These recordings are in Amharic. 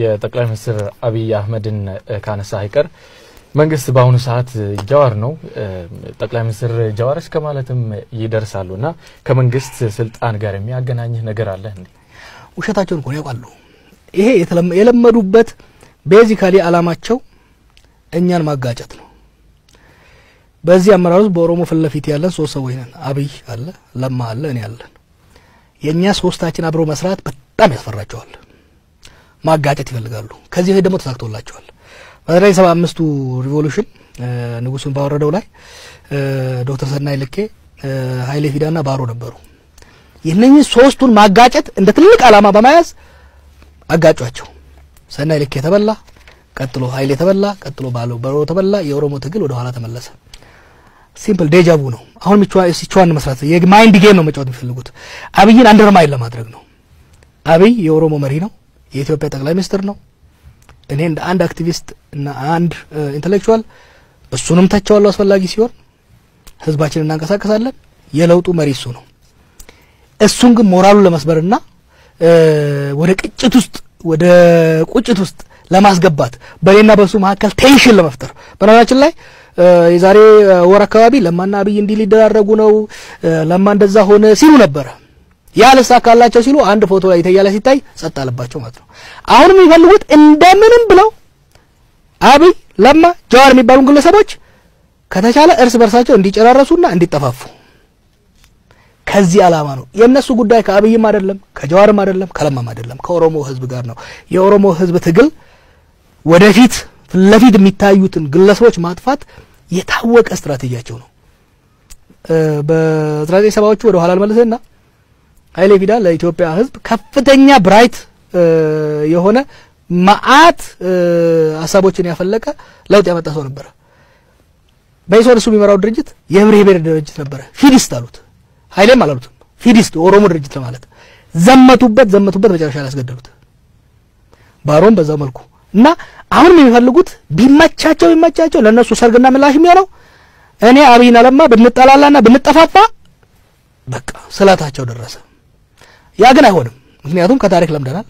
የጠቅላይ ሚኒስትር አብይ አህመድን ካነሳ አይቀር መንግስት በአሁኑ ሰዓት ጀዋር ነው ጠቅላይ ሚኒስትር ጀዋር እስከ ማለትም ይደርሳሉ እና ከመንግስት ስልጣን ጋር የሚያገናኝህ ነገር አለ እንዴ? ውሸታቸውን እኮ ያውቃሉ። ይሄ የለመዱበት ቤዚካሊ አላማቸው እኛን ማጋጨት ነው። በዚህ አመራር ውስጥ በኦሮሞ ፊት ለፊት ያለን ሶስት ሰዎች ነን። አብይ አለ፣ ለማ አለ፣ እኔ አለን። የእኛ ሶስታችን አብሮ መስራት በጣም ያስፈራቸዋል። ማጋጨት ይፈልጋሉ። ከዚህ በፊት ደግሞ ተሳክቶላቸዋል። በተለይ ሰባ አምስቱ revolution ንጉሱን ባወረደው ላይ ዶክተር ሰናይ ልኬ፣ ሀይሌ ፊዳና ባሮ ነበሩ። የእነኚህ ሶስቱን ማጋጨት እንደ ትልቅ ዓላማ በመያዝ አጋጯቸው። ሰናይ ልኬ ተበላ፣ ቀጥሎ ሀይሌ ተበላ፣ ቀጥሎ ባሮ ተበላ። የኦሮሞ ትግል ወደ ኋላ ተመለሰ። simple déjà vu ነው። አሁን ሲቿን መስራት የ mind game ነው መጫወት የሚፈልጉት። አብይን undermine ለማድረግ ነው። አብይ የኦሮሞ መሪ ነው። የኢትዮጵያ ጠቅላይ ሚኒስትር ነው። እኔ እንደ አንድ አክቲቪስት እና አንድ intellectual እሱንም ተቸዋለሁ አስፈላጊ ሲሆን ህዝባችን እናንቀሳቀሳለን። የለውጡ መሪ እሱ ነው። እሱን ግን ሞራሉን ለመስበርና ወደ ቅጭት ውስጥ ወደ ቁጭት ውስጥ ለማስገባት በእኔና በእሱ መካከል tension ለመፍጠር በነገራችን ላይ የዛሬ ወር አካባቢ ለማና አብይ እንዲህ ሊደራረጉ ነው፣ ለማ እንደዛ ሆነ ሲሉ ነበረ። ያ አልሳካላቸው ሲል አንድ ፎቶ ላይ የተያለ ሲታይ ጸጥ አለባቸው ማለት ነው። አሁንም የሚፈልጉት እንደምንም ብለው አብይ፣ ለማ፣ ጀዋር የሚባሉ ግለሰቦች ከተቻለ እርስ በርሳቸው እንዲጨራረሱና እንዲጠፋፉ ከዚህ ዓላማ ነው። የእነሱ ጉዳይ ከአብይም አይደለም ከጀዋርም አይደለም ከለማም አይደለም ከኦሮሞ ህዝብ ጋር ነው። የኦሮሞ ህዝብ ትግል ወደፊት ፊት ለፊት የሚታዩትን ግለሰቦች ማጥፋት የታወቀ ስትራቴጂያቸው ነው። በዘጠኝ ሰባዎቹ ወደ ኋላ ልመልስና ኃይሌ ፊዳ ለኢትዮጵያ ህዝብ ከፍተኛ bright የሆነ መዓት ሀሳቦችን ያፈለቀ ለውጥ ያመጣ ሰው ነበረ። መኢሶን እሱ የሚመራው ድርጅት የህብረ ብሔር ድርጅት ነበረ። ፊዲስት አሉት። ኃይሌም አላሉትም። ፊዲስት ኦሮሞ ድርጅት ለማለት ዘመቱበት ዘመቱበት፣ መጨረሻ ላይ ያስገደሉት። ባሮም በዛው መልኩ እና አሁንም የሚፈልጉት ቢመቻቸው ቢመቻቸው ለእነሱ ሰርግና ምላሽ የሚሆነው እኔ አብይና ለማ ብንጠላላና ብንጠፋፋ በቃ ስላታቸው ደረሰ። ያ ግን አይሆንም። ምክንያቱም ከታሪክ ለምደናል።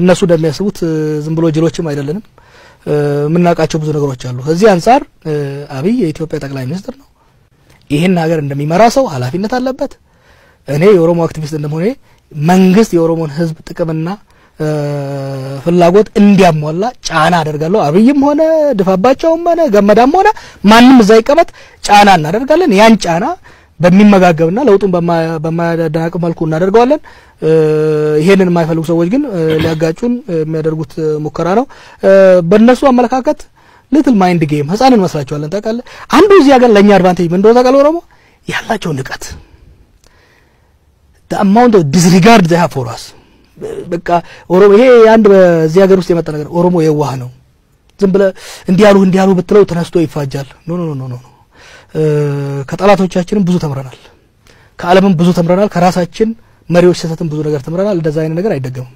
እነሱ እንደሚያስቡት ዝም ብሎ ጅሎችም አይደለንም። የምናውቃቸው ብዙ ነገሮች አሉ። ከዚህ አንጻር አብይ የኢትዮጵያ ጠቅላይ ሚኒስትር ነው። ይህን ሀገር እንደሚመራ ሰው ኃላፊነት አለበት። እኔ የኦሮሞ አክቲቪስት እንደመሆኔ መንግስት የኦሮሞን ህዝብ ጥቅምና ፍላጎት እንዲያሟላ ጫና አደርጋለሁ። አብይም ሆነ ድፋባቸውም ሆነ ገመዳም ሆነ ማንም እዛ ይቀመጥ ጫና እናደርጋለን። ያን ጫና በሚመጋገብና ለውጡን በማያደናቅፍ መልኩ እናደርገዋለን። ይሄንን የማይፈልጉ ሰዎች ግን ሊያጋጩን የሚያደርጉት ሙከራ ነው። በእነሱ አመለካከት little mind game ህፃን እንመስላቸዋለን። ታውቃለህ፣ አንዱ እዚህ ሀገር ለእኛ advantage ምን እንደሆነ ታውቃለህ? ኦሮሞ ያላቸው ንቀት amount disregard for us በቃ ኦሮሞ ይሄ አንድ በዚህ ሀገር ውስጥ የመጣ ነገር ኦሮሞ የዋህ ነው። ዝም ብለህ እንዲያሉ እንዲያሉ ብትለው ተነስቶ ይፋጃል። no no no no ከጠላቶቻችንም ብዙ ተምረናል። ከዓለምም ብዙ ተምረናል። ከራሳችን መሪዎች ስህተትም ብዙ ነገር ተምረናል። እንደዛ አይነት ነገር አይደገምም።